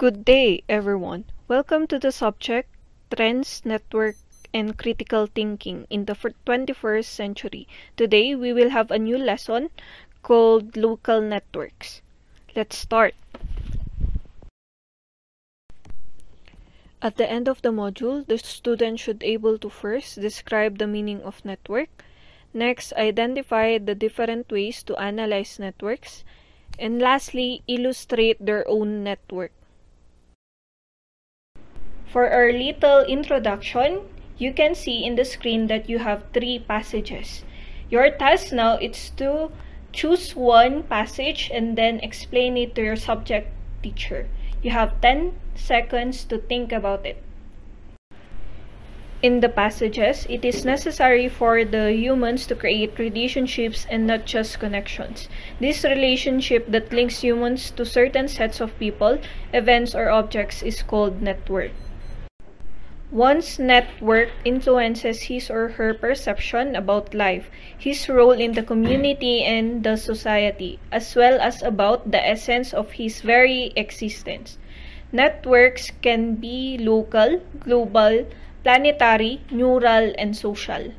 Good day, everyone. Welcome to the subject Trends, Network, and Critical Thinking in the 21st Century. Today, we will have a new lesson called Local Networks. Let's start. At the end of the module, the student should able to first describe the meaning of network, next identify the different ways to analyze networks, and lastly, illustrate their own network. For our little introduction, you can see in the screen that you have three passages. Your task now is to choose one passage and then explain it to your subject teacher. You have 10 seconds to think about it. In the passages, it is necessary for the humans to create relationships and not just connections. This relationship that links humans to certain sets of people, events, or objects is called network. One's network influences his or her perception about life, his role in the community and the society, as well as about the essence of his very existence. Networks can be local, global, planetary, neural, and social.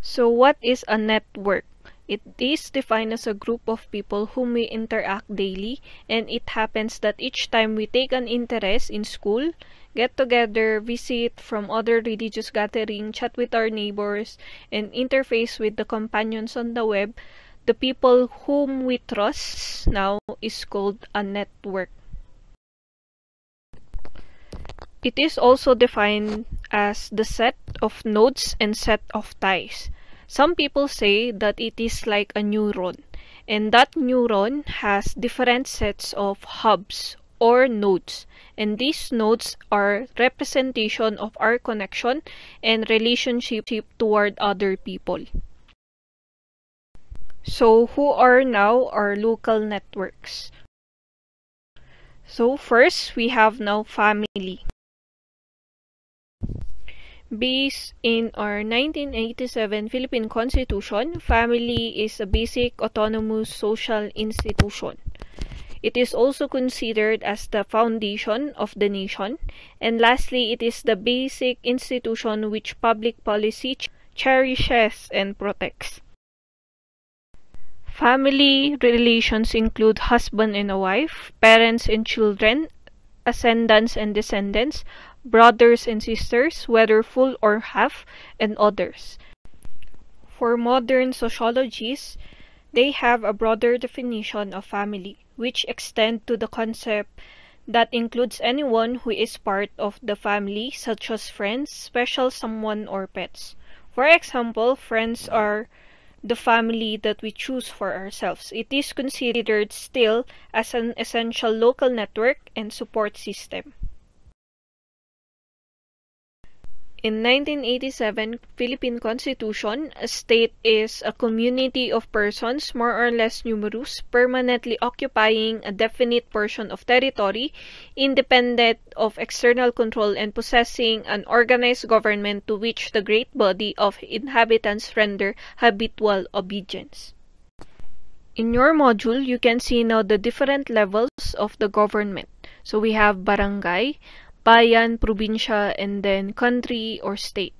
So what is a network? It is defined as a group of people whom we interact daily and it happens that each time we take an interest in school, get together, visit from other religious gathering, chat with our neighbors, and interface with the companions on the web, the people whom we trust now is called a network. It is also defined as the set of nodes and set of ties. Some people say that it is like a neuron, and that neuron has different sets of hubs or nodes, and these nodes are representation of our connection and relationship toward other people. So, who are now our local networks? So, first, we have now family. Based in our 1987 Philippine Constitution, family is a basic autonomous social institution. It is also considered as the foundation of the nation. And lastly, it is the basic institution which public policy ch cherishes and protects. Family relations include husband and a wife, parents and children, ascendants and descendants, brothers and sisters, whether full or half, and others. For modern sociologists, they have a broader definition of family, which extend to the concept that includes anyone who is part of the family, such as friends, special someone, or pets. For example, friends are the family that we choose for ourselves. It is considered still as an essential local network and support system. In 1987 Philippine Constitution, a state is a community of persons more or less numerous permanently occupying a definite portion of territory independent of external control and possessing an organized government to which the great body of inhabitants render habitual obedience. In your module, you can see now the different levels of the government. So we have barangay, bayan, probinsya, and then country or state.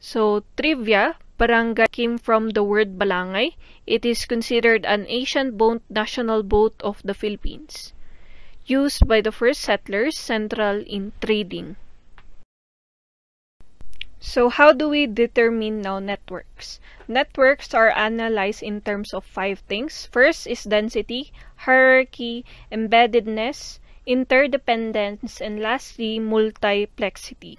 So, trivia, barangay came from the word balangay. It is considered an ancient boat national boat of the Philippines, used by the first settlers central in trading. So how do we determine now networks? Networks are analyzed in terms of five things. First is density, hierarchy, embeddedness, interdependence, and lastly, multiplexity.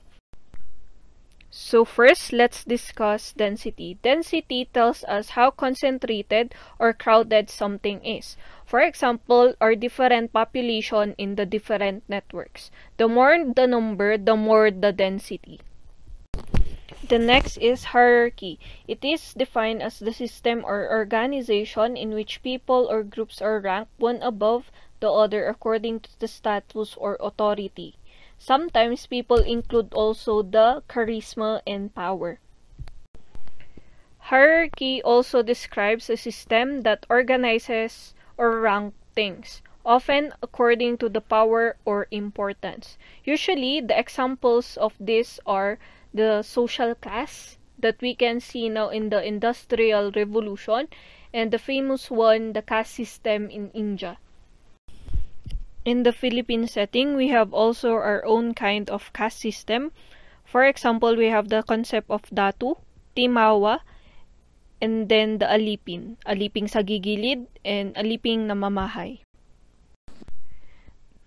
So first, let's discuss density. Density tells us how concentrated or crowded something is. For example, our different population in the different networks. The more the number, the more the density. The next is hierarchy. It is defined as the system or organization in which people or groups are ranked one above the other according to the status or authority. Sometimes people include also the charisma and power. Hierarchy also describes a system that organizes or ranks things. often according to the power or importance. Usually, the examples of this are the social class that we can see now in the Industrial Revolution and the famous one, the caste system in India. In the Philippine setting, we have also our own kind of caste system. For example, we have the concept of Datu, Timawa, and then the alipin. Aliping sa gigilid and aliping na mamahay.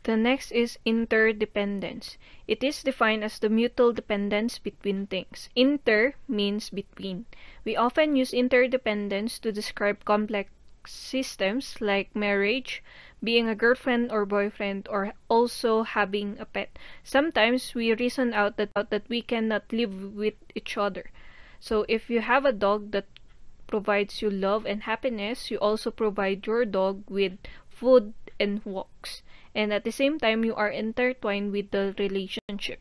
The next is interdependence. It is defined as the mutual dependence between things. Inter means between. We often use interdependence to describe complex systems like marriage, being a girlfriend or boyfriend, or also having a pet. Sometimes we reason out that, that we cannot live with each other. So if you have a dog that provides you love and happiness, you also provide your dog with food and walks. And at the same time, you are intertwined with the relationship.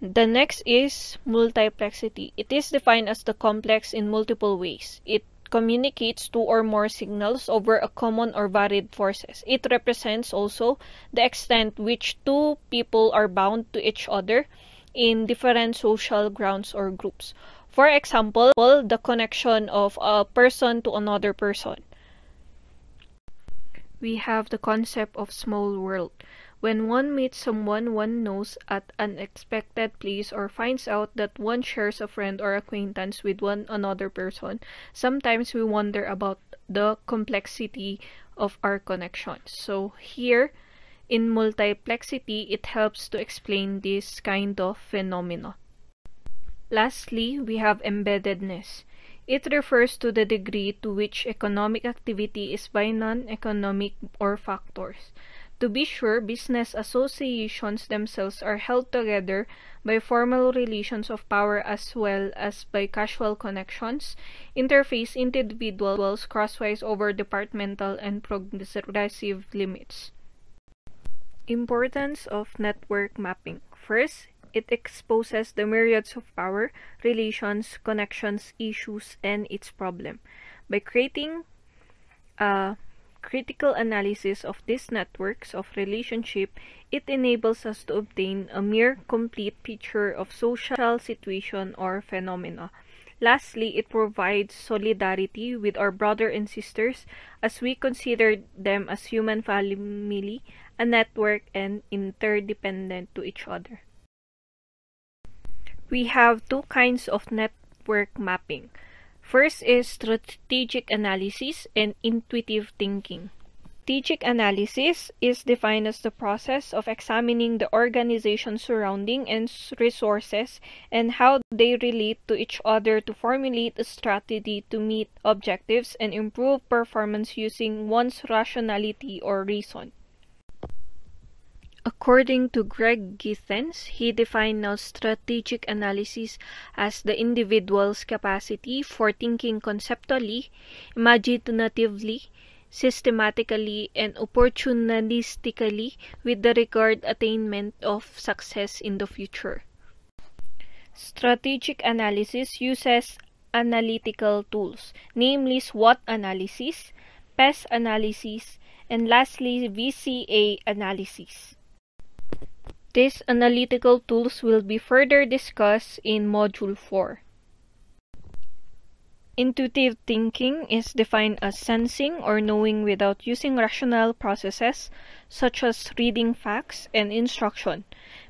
The next is multiplexity. It is defined as the complex in multiple ways. It communicates two or more signals over a common or varied forces. It represents also the extent which two people are bound to each other in different social grounds or groups. For example, the connection of a person to another person. We have the concept of small world. When one meets someone one knows at an unexpected place or finds out that one shares a friend or acquaintance with one another person, sometimes we wonder about the complexity of our connections. So here, in multiplexity, it helps to explain this kind of phenomena. Lastly, we have embeddedness. It refers to the degree to which economic activity is by non-economic or factors. To be sure, business associations themselves are held together by formal relations of power as well as by casual connections, interface individuals crosswise over departmental and progressive limits. Importance of network mapping. First, it exposes the myriads of power, relations, connections, issues, and its problem. By creating a critical analysis of these networks of relationship, it enables us to obtain a mere complete picture of social situation or phenomena. Lastly, it provides solidarity with our brother and sisters as we consider them as human family, a network, and interdependent to each other. We have two kinds of network mapping. First is strategic analysis and intuitive thinking. Strategic analysis is defined as the process of examining the organization's surrounding and resources and how they relate to each other to formulate a strategy to meet objectives and improve performance using one's rationality or reason. According to Greg Githens, he defined now strategic analysis as the individual's capacity for thinking conceptually, imaginatively, systematically, and opportunistically with the regard attainment of success in the future. Strategic analysis uses analytical tools, namely SWOT analysis, PES analysis, and lastly VCA analysis. These analytical tools will be further discussed in Module 4. Intuitive thinking is defined as sensing or knowing without using rational processes such as reading facts and instruction,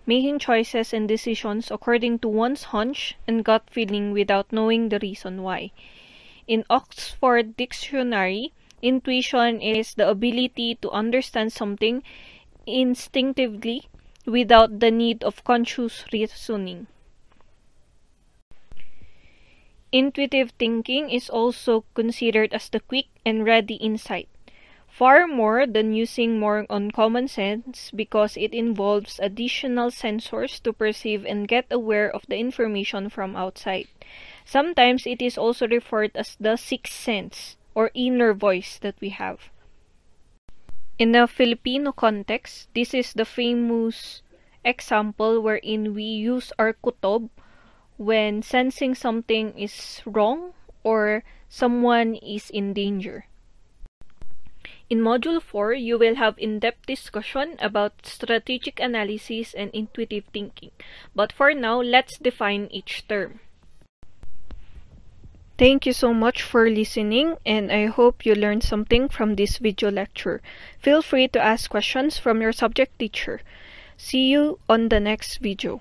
making choices and decisions according to one's hunch and gut feeling without knowing the reason why. In Oxford Dictionary, intuition is the ability to understand something instinctively without the need of conscious reasoning. Intuitive thinking is also considered as the quick and ready insight, far more than using more on common sense because it involves additional sensors to perceive and get aware of the information from outside. Sometimes it is also referred as the sixth sense or inner voice that we have. In the Filipino context, this is the famous example wherein we use our kutob when sensing something is wrong or someone is in danger. In Module 4, you will have in-depth discussion about strategic analysis and intuitive thinking. But for now, let's define each term. Thank you so much for listening and I hope you learned something from this video lecture. Feel free to ask questions from your subject teacher. See you on the next video.